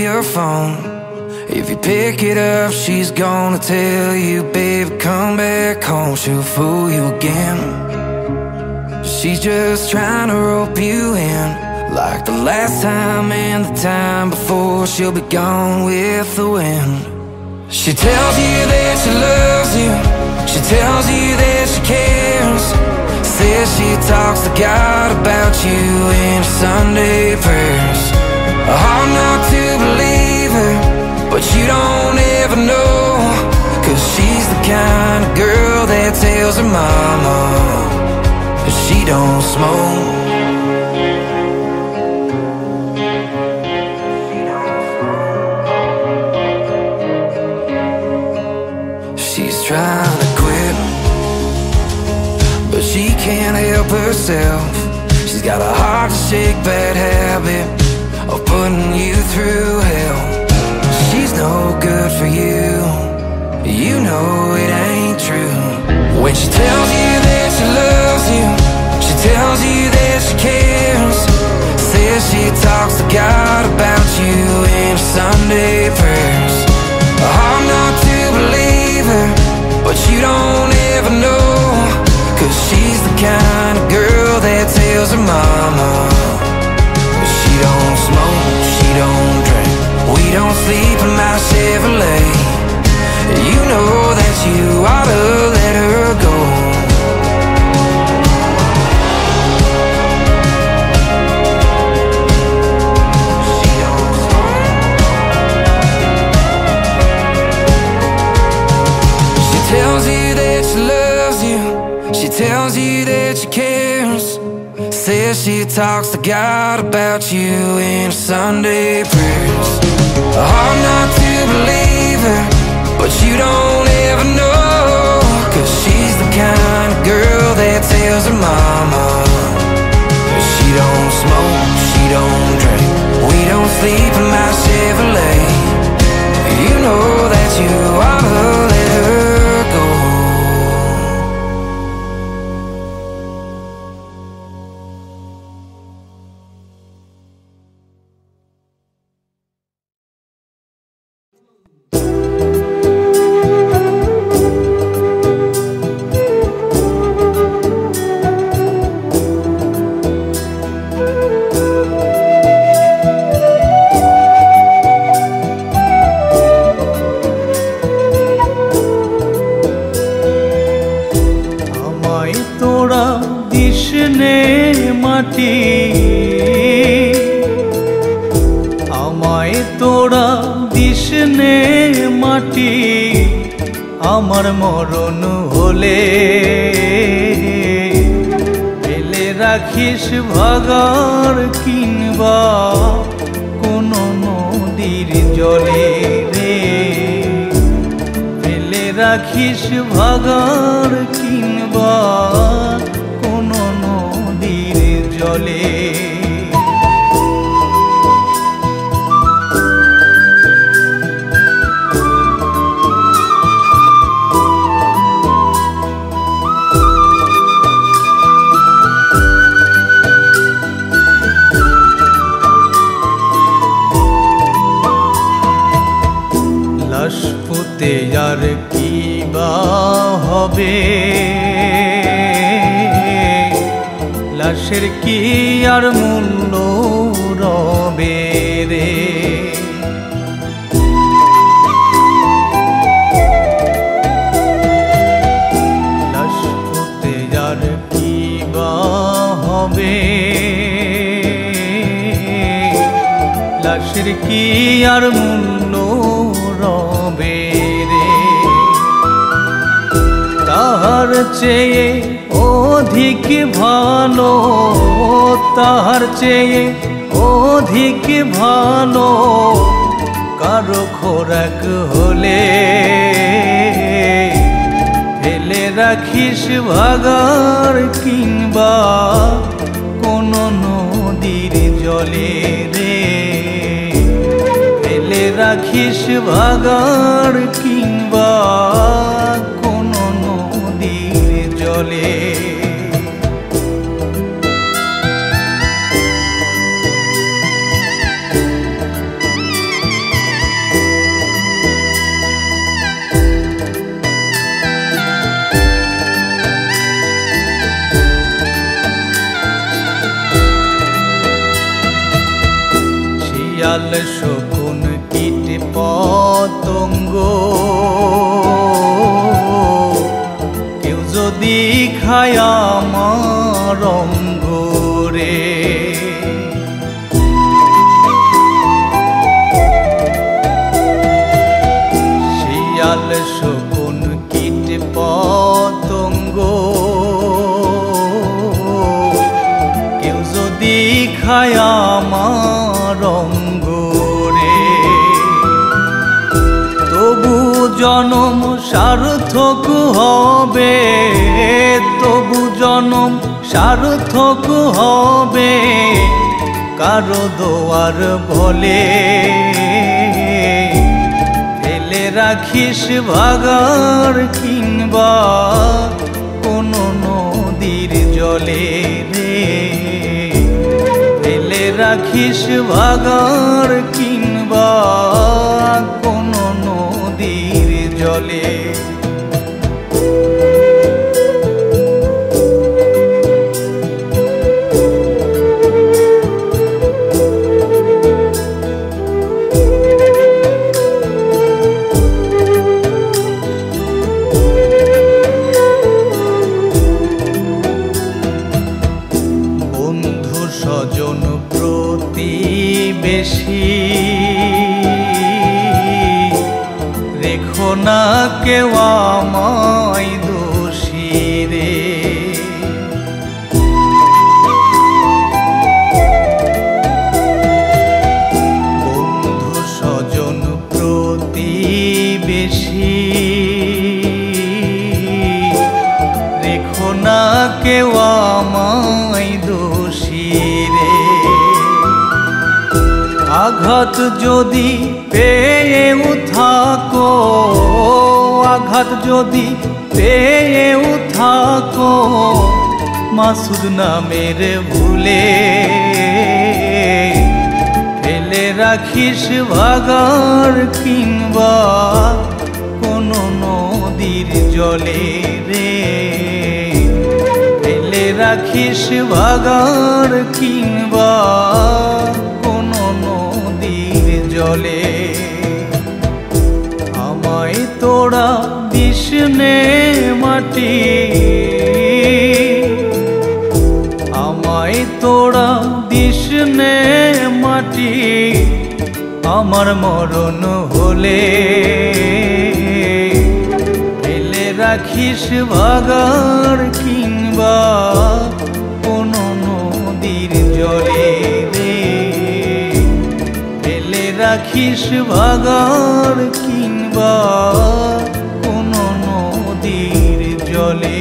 your phone. If you pick it up, she's gonna tell you, babe, come back home. She'll fool you again. She's just trying to rope you in. Like the last time and the time before, she'll be gone with the wind. She tells you that she loves you. She tells you that she cares. Says she talks to God about you in Sunday prayers. Hard not to believe her, but you don't ever know. Cause she's the kind of girl that tells her mama that she don't smoke. She's trying to quit, but she can't help herself. She's got a hard to shake bad habit of putting you through hell. She's no good for you. You know it ain't true. When she tells you that she loves you, she tells you that she cares. Says she talks to God about you in Sunday prayers. Hard not to believe her, but you don't ever know. Cause she's the kind of girl that tells her mama. Don't sleep in my Chevrolet. You know that you ought to Says she talks to God about you in her Sunday prayers. Hard not to believe her, but you don't ever know. Cause she's the kind of girl that tells her mama. She don't smoke, she don't drink. We don't sleep in my Chevrolet. You know that you to her তোরা দিসনে মাটি, আমার মরণ হলে। ফেলে রাখিস ভাগার কিনবা কোন নদীর জলে রে। ফেলে রাখিস ভাগার কিনবা কোন নদীর জলে কি হবে? লাশের কি আর মূল্য রবে রে? লাশ আর কি বা হবে? লাশের কি আর মূল্য তাহার চেয়ে অধিক ভালো তাহার চেয়ে অধিক ভালো। কারও খোরাক হলে ফেলে রাখিস ভাগার, কিংবা কোন নদীর জলে রে। ফেলে রাখিস ভাগার চলে। শিয়াল শকুন কীট পতঙ্গ খায় আমাৰ সার্থক হবে, তবু জনম সার্থক হবে। কারও দোয়ার বলে ফেলে রাখিস ভাগার কিংবা কোনো নদীর জলে রে। ফেলে রাখিস ভাগার কিংবা না কেউ আমায় দোষী রে। বন্ধু স্বজন প্রতিবেশী, রেখো না কেউ আমায় দোষী রে। আঘাত যদি পেয়েও থাকো আঘাত যদি পেয়েও থাকো মাসুদ নামের ভুলে। ফেলে রাখিস ভাগার কিংবা কোনো নদীর জলে রে। ফেলে রাখিস ভাগার কিংবা জলে। আমায় তোরা বিষ্ণে মাটি। আমায় তোরা বিষ্ণে মাটি আমার মরণ হলে। ফেলে রাখিস ভাগার কিংবা কোনো নদীর জলে। রে বাগার কিংবা কোনো নদীর জলে